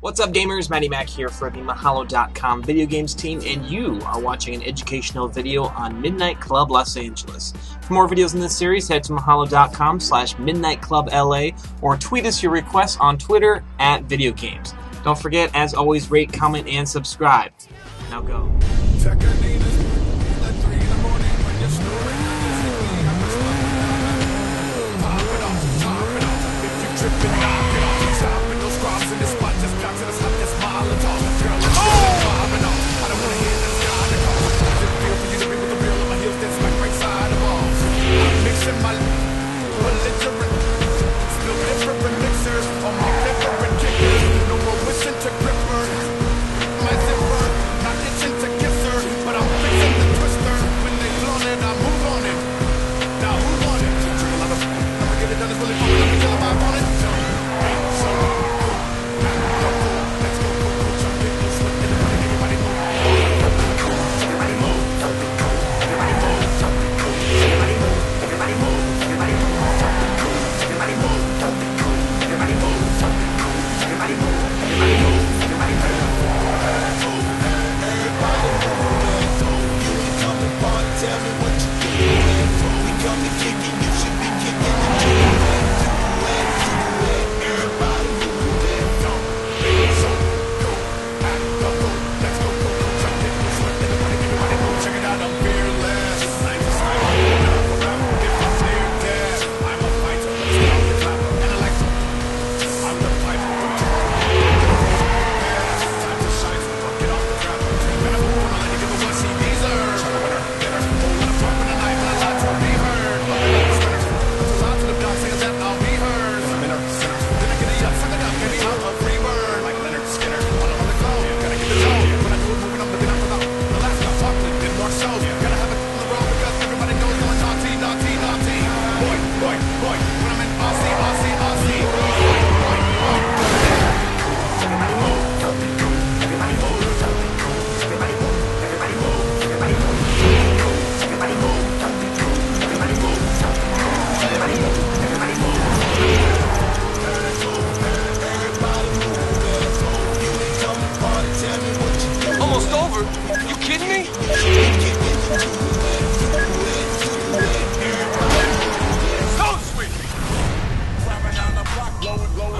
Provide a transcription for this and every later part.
What's up, gamers? Matty Mac here for the Mahalo.com video games team, and you are watching an educational video on Midnight Club Los Angeles. For more videos in this series, head to Mahalo.com slash Midnight Club LA or tweet us your requests on Twitter at Video Games. Don't forget, as always, rate, comment, and subscribe. Now go.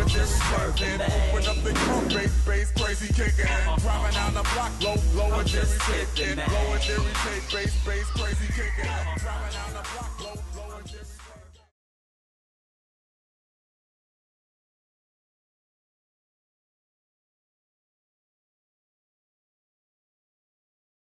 Just working. Open up the bass, bass, crazy kicking. Driving down the block, low, low and just kicking. Low and tape, bass, bass, crazy kicking. Driving down the block.